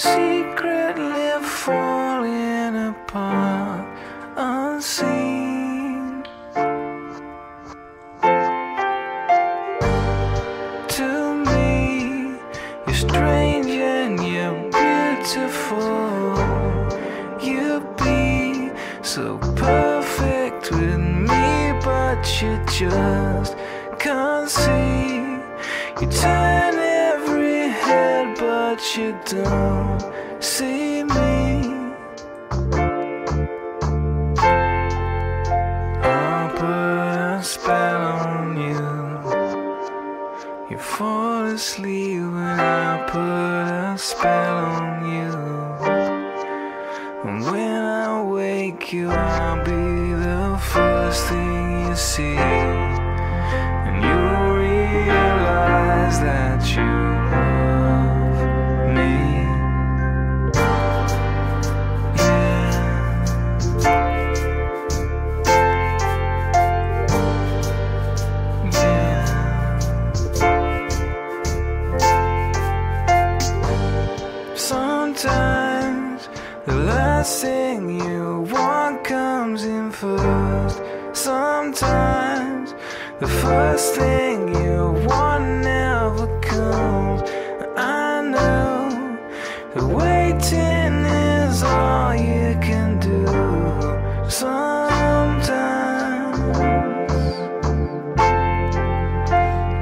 secretly falling apart unseen. To me, you're strange and you're beautiful. You'd be so perfect with me, but you just can't see. You turn but you don't see me. I'll put a spell on you. You fall asleep when I put a spell on you. And when I wake you, I'll be the first thing you see. And you realize that you the first thing you want never comes. I know the waiting is all you can do. Sometimes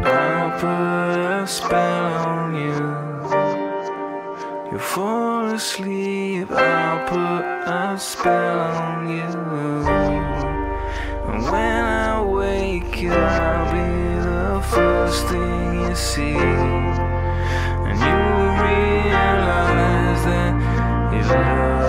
I'll put a spell on you. You fall asleep, I'll put a spell on you. I'll be the first thing you see. And you realize that you love